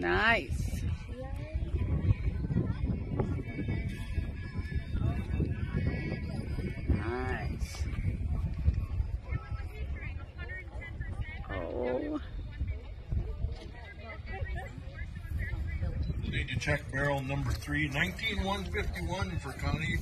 Nice. Nice. Oh. Need to check barrel number three, 19151 for county.